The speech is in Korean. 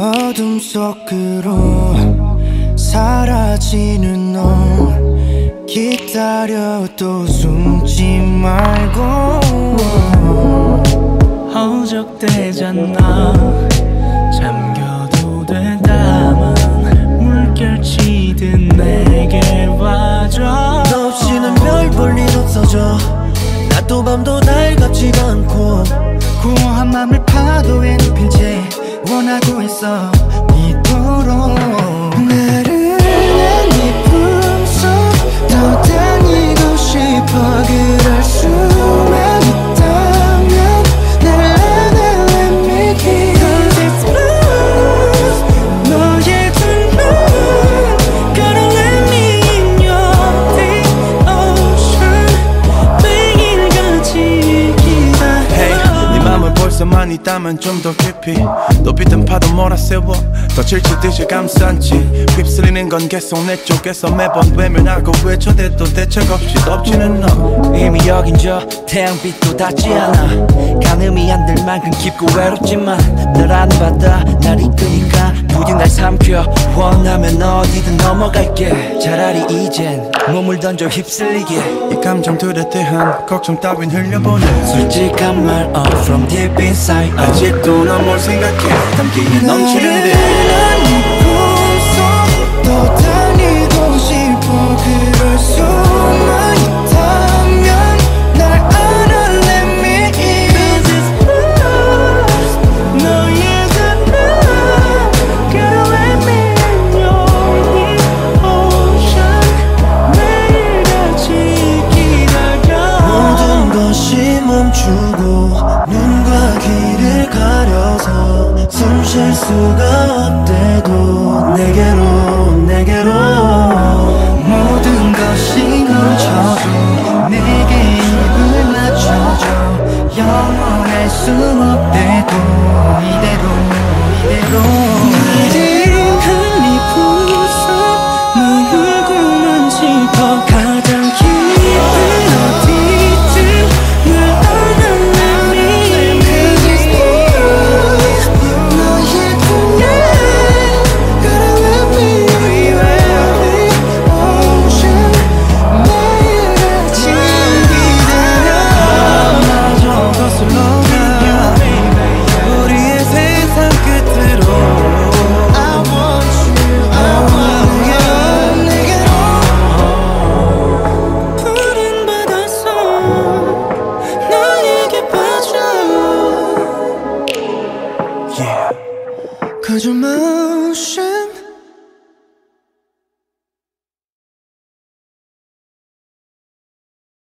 어둠 속으로 사라지는 너 기다려도 숨지 말고. 허적대잖아 밤도 달갑지가 않고 공허한 맘을 파도에 눕힌 채 원하고 있어. 이토록 벌써만 있다면 좀 더 깊이 높이 든 파도 몰아세워 더 질치듯이 감싼지 휩쓸리는 건 계속 내 쪽에서 매번 외면하고 외쳐대도 대책 없이 덮치는 너. 이미 여긴 저 태양빛도 닿지 않아. 가늠이 안 될 만큼 깊고 외롭지만 널 바다 날 이끄니까 부디 날 삼켜 원하면 어디든 넘어갈게. 차라리 이젠 몸을 던져 휩쓸리게. 이 감정들에 대한 걱정 따윈 흘려보내. 솔직한 말 all from deep inside oh. 아직도 넌 뭘 생각해. 담기에 넘치는데 숨쉴 수가 없대도 내게로 내게로. 모든 것이 멈춰도 내게 입을 맞춰줘. 영원할 수 없대도 이대로 이대로 为什么？